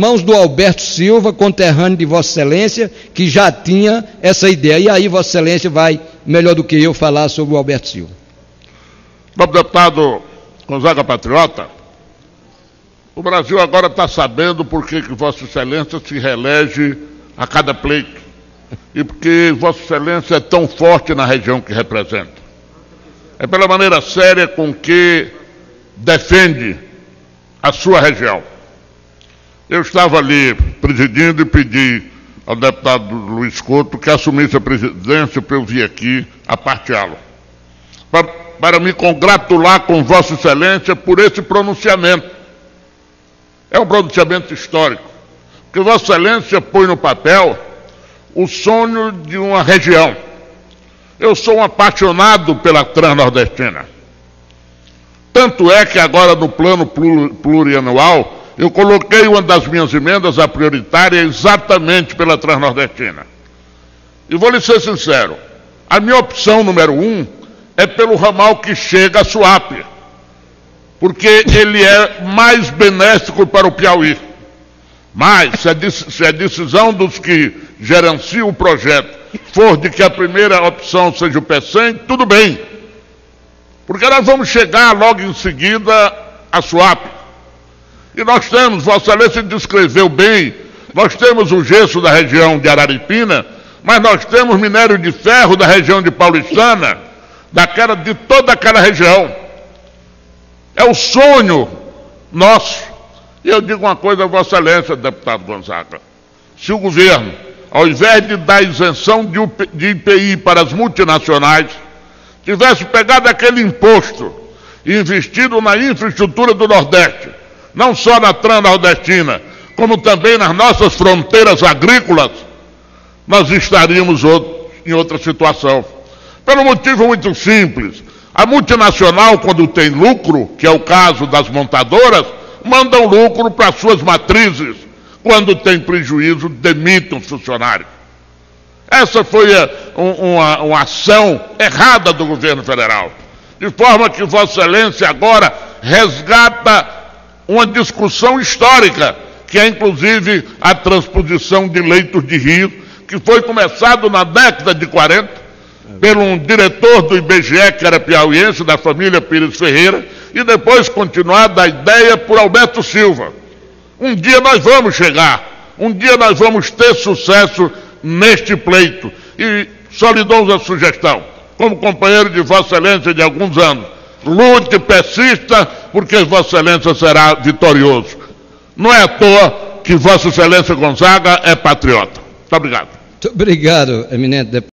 mãos do Alberto Silva, conterrâneo de Vossa Excelência, que já tinha essa ideia. E aí Vossa Excelência vai, melhor do que eu, falar sobre o Alberto Silva. Nobre deputado Gonzaga Patriota, o Brasil agora está sabendo por que, Vossa Excelência se reelege a cada pleito e porque Vossa Excelência é tão forte na região que representa. É pela maneira séria com que defende a sua região. Eu estava ali presidindo e pedi ao deputado Luiz Couto que assumisse a presidência para eu vir aqui a parteá-lo. Para, para me congratular com Vossa Excelência por esse pronunciamento. É um pronunciamento histórico. Porque Vossa Excelência põe no papel o sonho de uma região. Eu sou um apaixonado pela Transnordestina. Tanto é que agora no plano plurianual eu coloquei uma das minhas emendas a prioritária exatamente pela Transnordestina. E vou lhe ser sincero, a minha opção número um é pelo ramal que chega a Suápia, porque ele é mais benéfico para o Piauí. Mas, se a decisão dos que gerenciam o projeto for de que a primeira opção seja o PECEM, tudo bem. Porque nós vamos chegar logo em seguida a Suápia. E nós temos, Vossa Excelência descreveu bem, nós temos o gesso da região de Araripina, mas nós temos minério de ferro da região de Paulistana, daquela, de toda aquela região. É o sonho nosso. E eu digo uma coisa a Vossa Excelência, deputado Gonzaga. Se o governo, ao invés de dar isenção de IPI para as multinacionais, tivesse pegado aquele imposto e investido na infraestrutura do Nordeste, não só na Transnordestina, como também nas nossas fronteiras agrícolas, nós estaríamos em outra situação. Pelo motivo muito simples. A multinacional, quando tem lucro, que é o caso das montadoras, mandam lucro para suas matrizes. Quando tem prejuízo, demitem os funcionários. Essa foi a, uma, uma ação errada do governo federal. De forma que Vossa Excelência agora resgata uma discussão histórica, que é inclusive a transposição de leitos de rio, que foi começado na década de 40, pelo um diretor do IBGE, que era piauiense, da família Pires Ferreira, e depois continuada a ideia por Alberto Silva. Um dia nós vamos chegar, um dia nós vamos ter sucesso neste pleito. E só lhe dou uma sugestão, como companheiro de Vossa Excelência de alguns anos lute, persista, porque Vossa Excelência será vitorioso. Não é à toa que Vossa Excelência Gonzaga é patriota. Muito obrigado. Muito obrigado, eminente deputado.